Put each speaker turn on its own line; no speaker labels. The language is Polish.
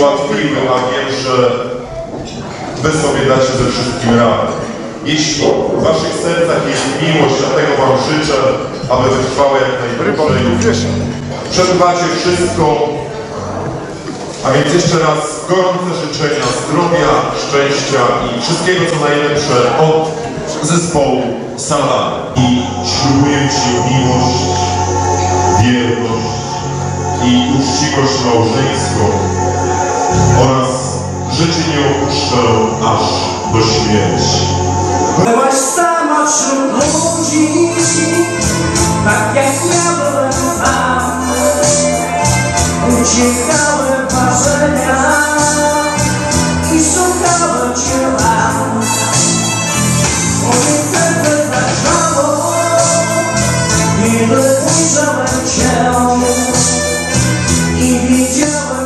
ułatwiły, a wiem, że Wy sobie dacie ze wszystkim radę. Jeśli w Waszych sercach jest miłość, dlatego Wam życzę, aby wytrwała jak najdłużej. Przebywacie wszystko, a więc jeszcze raz gorące życzenia zdrowia, szczęścia i wszystkiego co najlepsze od zespołu Sala. I ślubuję Ci miłość, wierność i uczciwość małżeńską oraz życie nie opuszczę aż do śmierci.
Byłaś sama wśród ludzi, tak jak ja byłem sam. Uciekałem marzenia i szukałem Cię tam. Moje serce zaczęło, kiedy ujrzałem Cię i widziałem